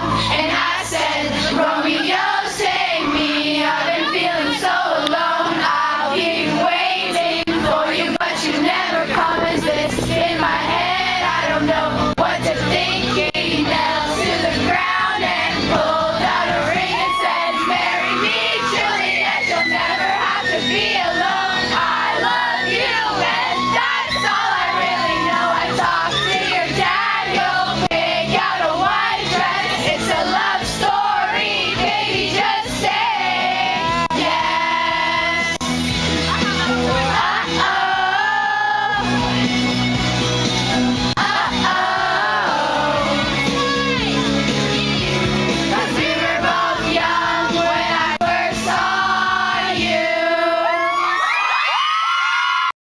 and I.